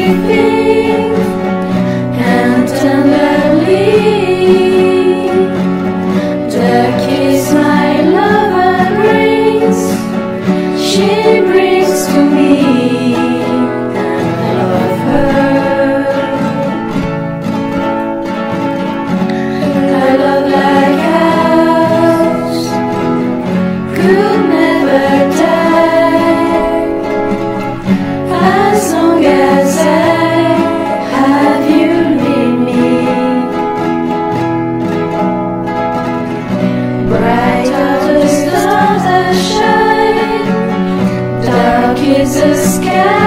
You. dark is a sky.